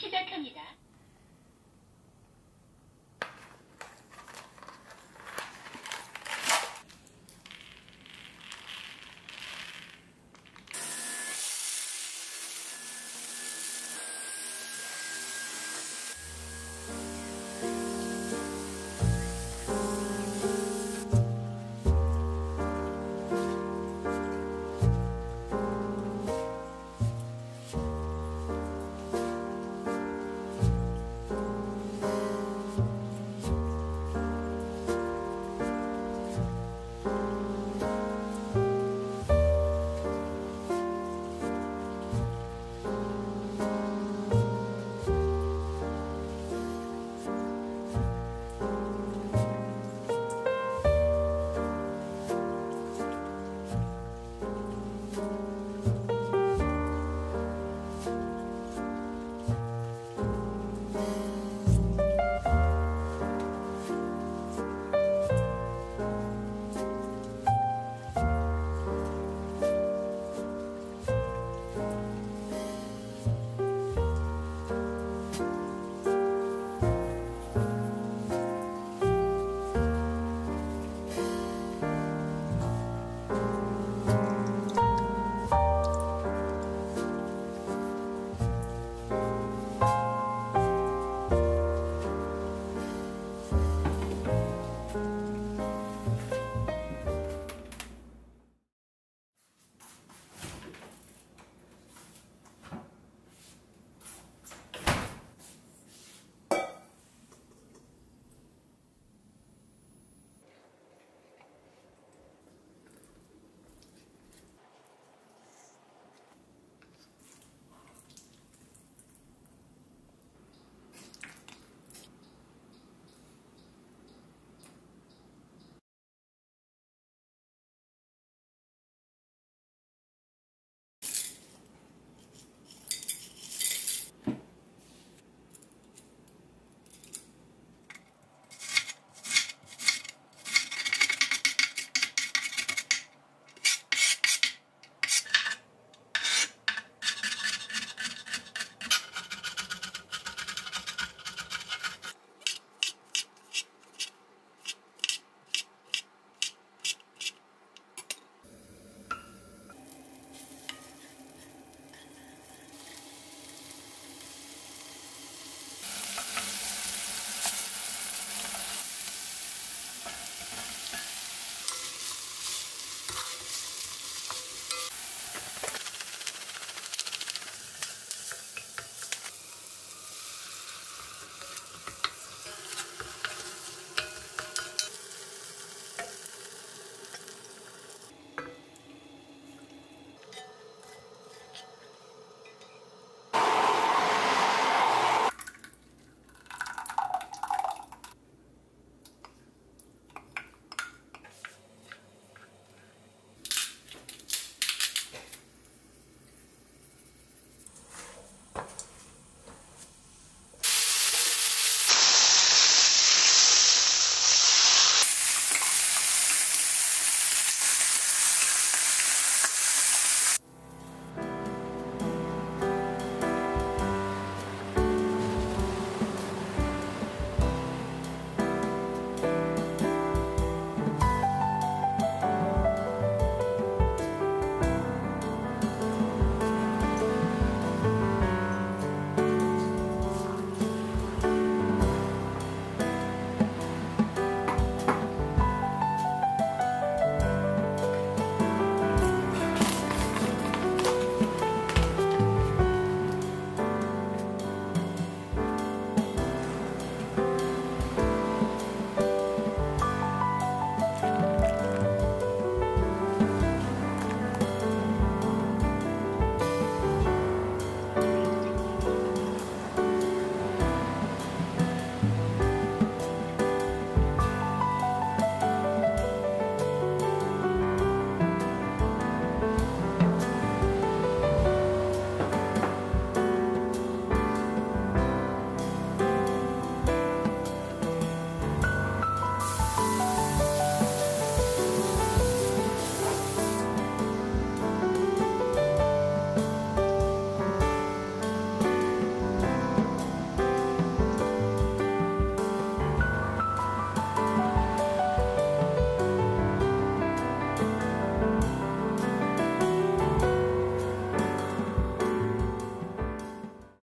시작합니다.